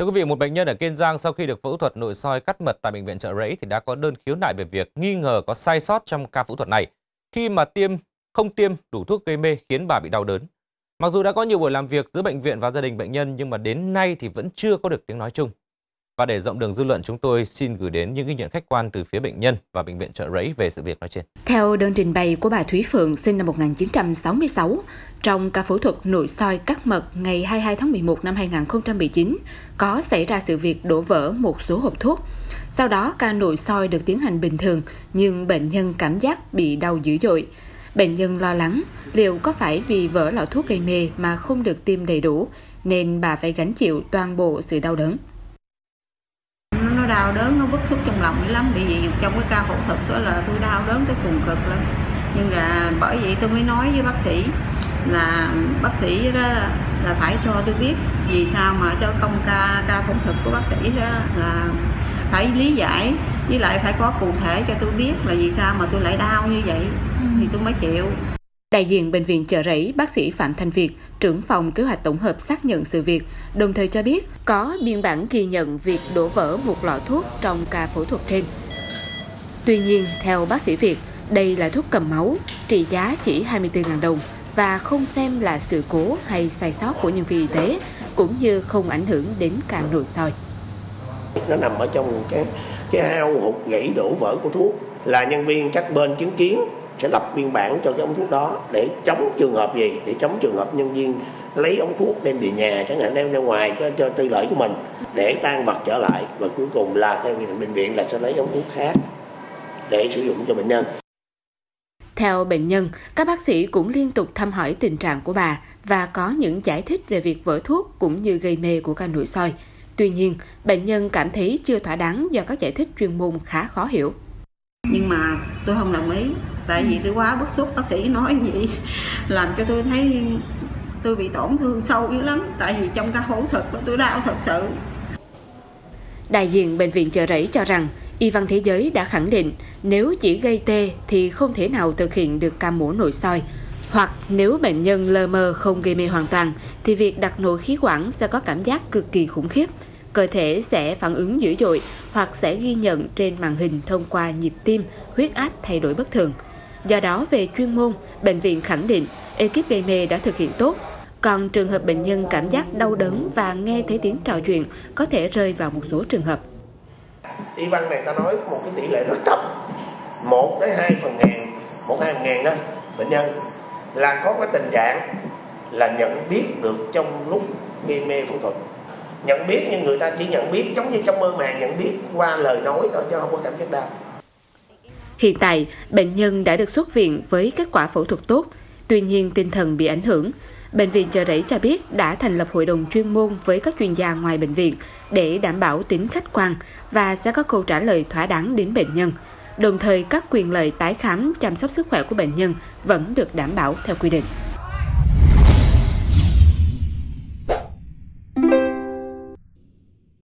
Thưa quý vị, một bệnh nhân ở Kiên Giang sau khi được phẫu thuật nội soi cắt mật tại bệnh viện Trợ Rẫy thì đã có đơn khiếu nại về việc nghi ngờ có sai sót trong ca phẫu thuật này khi mà tiêm không tiêm đủ thuốc gây mê khiến bà bị đau đớn. Mặc dù đã có nhiều buổi làm việc giữa bệnh viện và gia đình bệnh nhân nhưng mà đến nay thì vẫn chưa có được tiếng nói chung. Và để rộng đường dư luận, chúng tôi xin gửi đến những ghi nhận khách quan từ phía bệnh nhân và bệnh viện trợ rẫy về sự việc nói trên. Theo đơn trình bày của bà Thúy Phượng sinh năm 1966, trong ca phẫu thuật nội soi cắt mật ngày 22 tháng 11 năm 2019, có xảy ra sự việc đổ vỡ một số hộp thuốc. Sau đó ca nội soi được tiến hành bình thường, nhưng bệnh nhân cảm giác bị đau dữ dội. Bệnh nhân lo lắng liệu có phải vì vỡ lọ thuốc gây mê mà không được tiêm đầy đủ, nên bà phải gánh chịu toàn bộ sự đau đớn đau đớn nó bức xúc trong lòng dữ lắm. Bởi vì trong cái ca phẫu thuật đó là tôi đau đớn tới cùng cực lắm. Nhưng là bởi vậy tôi mới nói với bác sĩ là bác sĩ đó là, là phải cho tôi biết vì sao mà cho công ca ca phẫu thuật của bác sĩ đó là phải lý giải với lại phải có cụ thể cho tôi biết là vì sao mà tôi lại đau như vậy. Thì tôi mới chịu Đại diện Bệnh viện Chợ Rẫy, bác sĩ Phạm Thanh Việt, trưởng phòng kế hoạch tổng hợp xác nhận sự việc, đồng thời cho biết có biên bản ghi nhận việc đổ vỡ một lọ thuốc trong ca phẫu thuật thêm. Tuy nhiên, theo bác sĩ Việt, đây là thuốc cầm máu, trị giá chỉ 24.000 đồng và không xem là sự cố hay sai sót của nhân viên y tế, cũng như không ảnh hưởng đến ca nội soi. Nó nằm ở trong cái cái hao hụt gãy đổ vỡ của thuốc là nhân viên các bên chứng kiến sẽ lập biên bản cho cái ống thuốc đó để chống trường hợp gì để chống trường hợp nhân viên lấy ống thuốc đem về nhà chẳng hạn đem ra ngoài cho, cho tư lợi của mình để tan vật trở lại và cuối cùng là theo bệnh viện là sẽ lấy ống thuốc khác để sử dụng cho bệnh nhân theo bệnh nhân, các bác sĩ cũng liên tục thăm hỏi tình trạng của bà và có những giải thích về việc vỡ thuốc cũng như gây mê của ca nội soi. Tuy nhiên, bệnh nhân cảm thấy chưa thỏa đáng do các giải thích chuyên môn khá khó hiểu. Nhưng mà tôi không đồng ý tại vì tôi quá bức xúc bác sĩ nói vậy làm cho tôi thấy tôi bị tổn thương sâu dữ lắm tại vì trong ca phẫu thuật tôi đau thật sự Đại diện Bệnh viện Chợ Rẫy cho rằng Y văn thế giới đã khẳng định nếu chỉ gây tê thì không thể nào thực hiện được ca mổ nội soi. Hoặc nếu bệnh nhân lơ mơ không gây mê hoàn toàn thì việc đặt nội khí quản sẽ có cảm giác cực kỳ khủng khiếp. Cơ thể sẽ phản ứng dữ dội hoặc sẽ ghi nhận trên màn hình thông qua nhịp tim, huyết áp thay đổi bất thường. Do đó về chuyên môn, bệnh viện khẳng định ekip gây mê đã thực hiện tốt. Còn trường hợp bệnh nhân cảm giác đau đớn và nghe thấy tiếng trò chuyện có thể rơi vào một số trường hợp. Y văn này ta nói một cái tỷ lệ rất thấp, 1 tới 2 phần ngàn, 1 2 phần ngàn đó bệnh nhân là có cái tình trạng là nhận biết được trong lúc gây mê phẫu thuật nhận biết nhưng người ta chỉ nhận biết giống như trong mơ màng nhận biết qua lời nói thôi chứ không có cảm giác đau Hiện tại, bệnh nhân đã được xuất viện với kết quả phẫu thuật tốt, tuy nhiên tinh thần bị ảnh hưởng. Bệnh viện Chợ Rẫy cho biết đã thành lập hội đồng chuyên môn với các chuyên gia ngoài bệnh viện để đảm bảo tính khách quan và sẽ có câu trả lời thỏa đáng đến bệnh nhân. Đồng thời các quyền lợi tái khám chăm sóc sức khỏe của bệnh nhân vẫn được đảm bảo theo quy định.